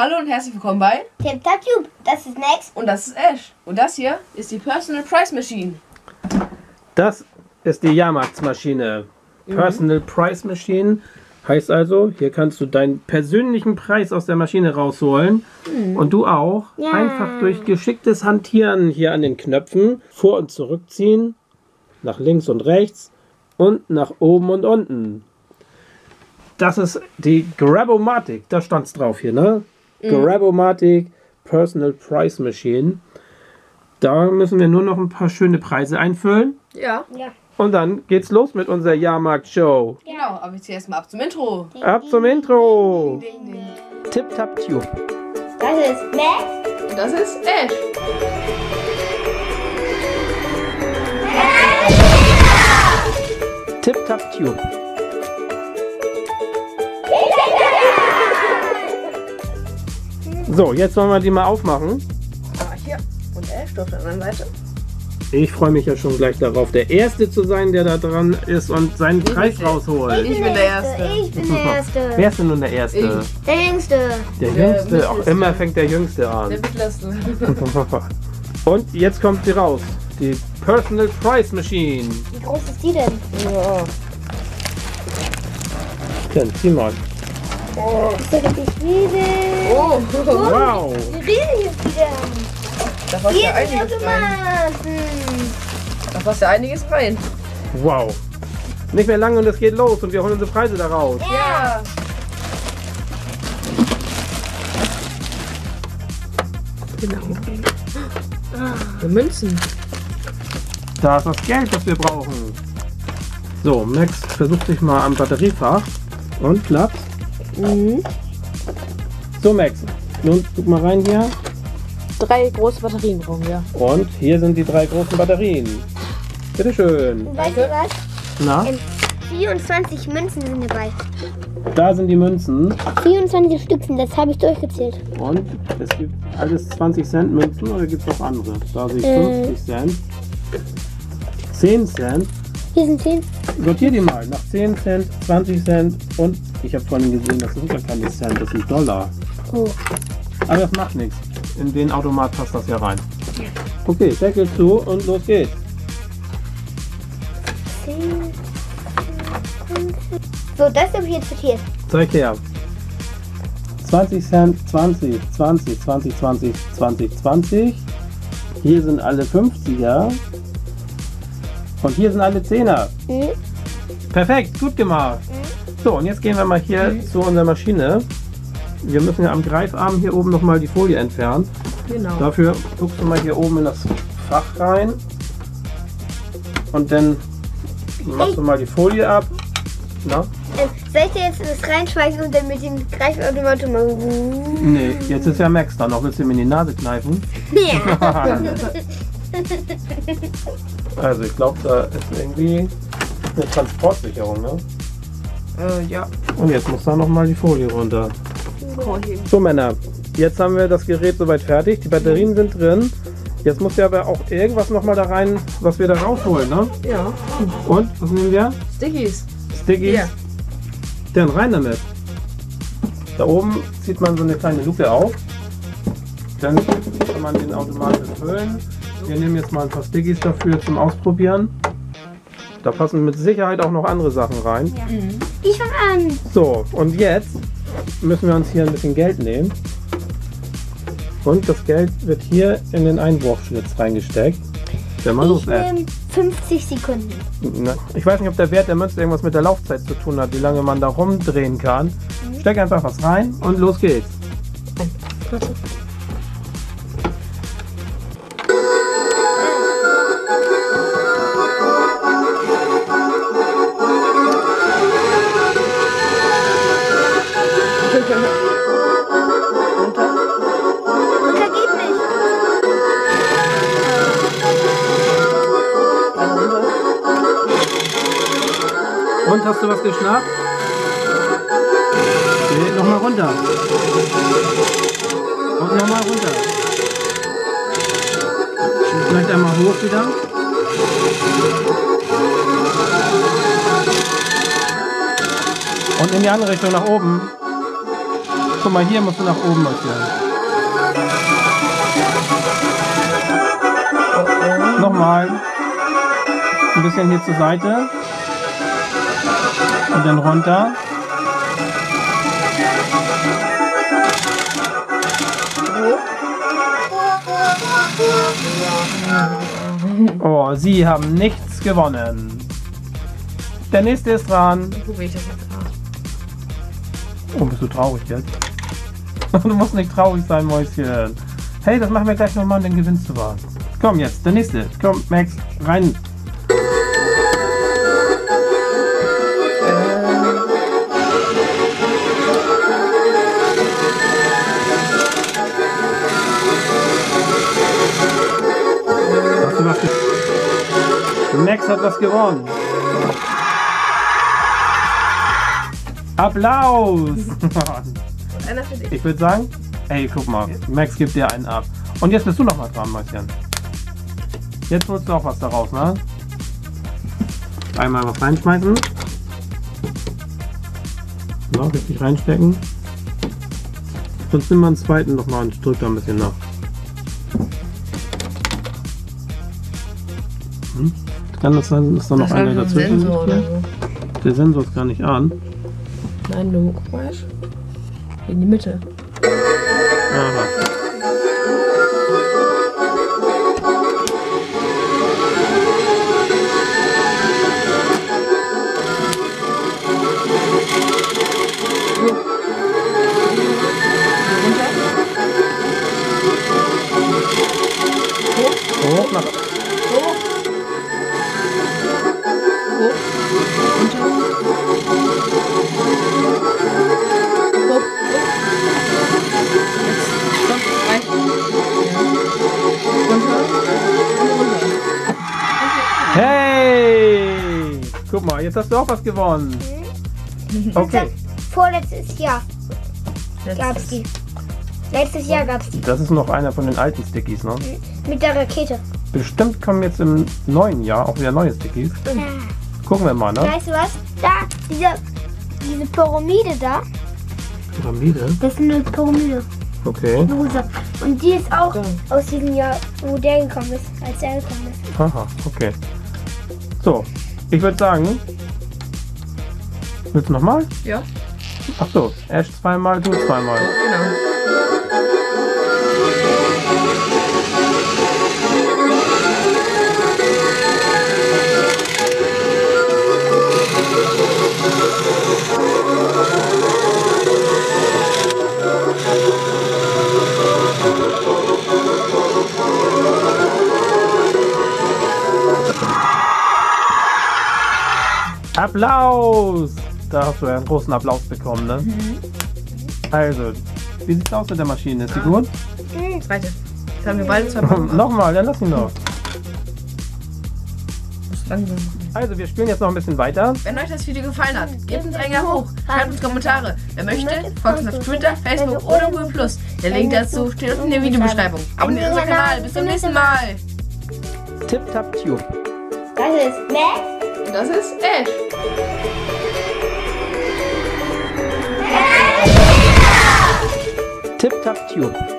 Hallo und herzlich willkommen bei Tip Tap Tube, das ist Max. und das ist Ash. Und das hier ist die Personal Price Machine. Das ist die Jahrmarktsmaschine. Personal Price Machine heißt also, hier kannst du deinen persönlichen Preis aus der Maschine rausholen. Und du auch. Ja. Einfach durch geschicktes Hantieren hier an den Knöpfen vor- und zurückziehen. Nach links und rechts. Und nach oben und unten. Das ist die Grabomatic. Da stand es drauf hier, ne? Grabomatic Personal Price Machine. Da müssen wir nur noch ein paar schöne Preise einfüllen. Ja. Ja. Und dann geht's los mit unserer Jahrmarkt-Show. Genau, aber jetzt erstmal ab zum Intro. Ab zum Intro. Ding, ding. Tip Tap Tube. Das ist Max. Und das ist Ash. Tip Tap Tube. So, jetzt wollen wir die mal aufmachen. Ah, hier. Und Ash auf der anderen Seite. Ich freue mich ja schon gleich darauf, der Erste zu sein, der da dran ist und seinen Preis bin- rausholt. Ich bin der Erste. Ich bin der Erste. Wer ist denn nun der Erste? Ich. Der Jüngste. Der Der Jüngste. Auch Mittelste. immer fängt der Jüngste Der an. mittlerste. Und jetzt kommt sie raus. Die Personal Price Machine. Wie groß ist die denn? Ja. Dann zieh mal. Ist der richtig riesig? Oh, Wow. Wie riesig ist die denn? da passt ja einiges rein. Da passt ja einiges rein. Wow. Nicht mehr lange und es geht los und wir holen unsere Preise da raus. Ja. Genau. Ah, Münzen. Da ist das Geld, das wir brauchen. So, Max versucht sich mal am Batteriefach. Und klappt. Mhm. So, Max. Nun guck mal rein hier. Drei große Batterien brauchen wir. Und hier sind die drei großen Batterien. Bitteschön. Und weißt du was? Na, Ähm, 24 Münzen sind dabei. da sind die Münzen. 24 Stück sind, das habe ich durchgezählt. Und es gibt alles 20 Cent Münzen oder gibt es noch andere? Da sehe ich Äh. 50 Cent. 10 Cent. Hier sind 10. Sortier die mal. Nach 10 Cent, 20 Cent und ich habe vorhin gesehen, das sind gar keine Cent, das sind Dollar. Oh. Aber das macht nichts. In den Automat passt das ja rein. Okay, Deckel zu und los geht's. 10. So, das habe ich jetzt sortiert. Zeig her. 20 Cent, 20, 20, 20, 20, 20, 20. Hier sind alle 50er. Und hier sind alle 10er. Mhm. Perfekt, gut gemacht. So, und jetzt gehen wir mal hier zu unserer Maschine. Wir müssen ja am Greifarm hier oben nochmal die Folie entfernen. Genau. Dafür guckst du mal hier oben in das Fach rein. Und dann machst du mal die Folie ab. Na? Ähm, soll ich dir jetzt das reinschmeißen und dann mit dem Greifautomaten mal. Nee, jetzt ist ja Max da noch. Willst du ihm in die Nase kneifen? Ja. Also ich glaube, da ist irgendwie eine Transportsicherung, ne? Äh, ja. Und jetzt muss da nochmal die Folie runter. So Männer, jetzt haben wir das Gerät soweit fertig. Die Batterien sind drin. Jetzt muss ja aber auch irgendwas nochmal da rein, was wir da rausholen, ne? Ja. Und, was nehmen wir? Stickies. Stickies. Hier. Dann rein damit. Da oben zieht man so eine kleine Luke auf. Dann kann man den Automaten füllen. Wir nehmen jetzt mal ein paar Stickies dafür zum Ausprobieren. Da passen mit Sicherheit auch noch andere Sachen rein. Ich fang an. So, und jetzt müssen wir uns hier ein bisschen Geld nehmen. Und das Geld wird hier in den Einwurfschlitz reingesteckt. Der mal los, Ich nehme 50 Sekunden. Na, Ich weiß nicht, ob der Wert der Münze irgendwas mit der Laufzeit zu tun hat, wie lange man da rumdrehen kann. Steck einfach was rein und los geht's. Runter. Und hast du was geschnappt? Nee, nochmal runter. Und nochmal runter. Vielleicht einmal hoch wieder. Und in die andere Richtung nach oben. Guck mal, hier musst du nach oben markieren. Nochmal. Ein bisschen hier zur Seite. Und dann runter. Oh, sie haben nichts gewonnen. Der nächste ist dran. Oh, bist du traurig jetzt? Du musst nicht traurig sein, Mäuschen. Hey, das machen wir gleich nochmal, um den gewinnst du was. Komm jetzt, der nächste. Komm, Max, rein. Max hat was gewonnen. Applaus! Ich würde sagen, ey, guck mal, Max gibt dir einen ab. Und jetzt bist du noch mal dran, Mäuschen. Jetzt holst du auch was daraus, ne? Einmal was reinschmeißen. So, richtig reinstecken. Sonst nimm mal einen zweiten noch mal und drück da ein bisschen nach. Hm? Kann das sein, dass da noch Das einer dazwischen Sensor ist? so. Der Sensor ist gar nicht an. Nein, du guck mal. In die Mitte. Aha. Jetzt hast du auch was gewonnen. Okay, Vorletztes Jahr gab es die. Letztes Jahr gab es die. das ist noch einer von den alten Stickies, ne? Mit der Rakete. Bestimmt kommen jetzt im neuen Jahr auch wieder neue Stickies. Gucken wir mal, ne? Weißt du was? Da, diese, diese Pyramide da, Pyramide. das ist eine Pyramide. Okay. Rosa. Und die ist auch So. aus diesem Jahr, wo der gekommen ist, als er gekommen ist. Aha, okay. So, ich würde sagen. Willst du nochmal? Ja, Ach so, Ash zweimal, du zweimal. genau. Applaus! Da hast du ja einen großen Applaus bekommen, ne? Also, wie sieht's aus mit der Maschine? Ist sie gut? Zweite. Jetzt haben wir beide zwei Punkte. Nochmal, dann lass ihn machen. Also, wir spielen jetzt noch ein bisschen weiter. Wenn euch das Video gefallen hat, gebt uns einen Daumen hoch, schreibt uns Kommentare. Wer möchte, folgt uns auf Twitter, Facebook oder Google+. Der Link dazu steht unten in der Videobeschreibung. Abonniert unseren Kanal. Bis zum nächsten Mal. Tip Tap Tube. Das ist Max. Und das ist Ash. Tip Tap Tube.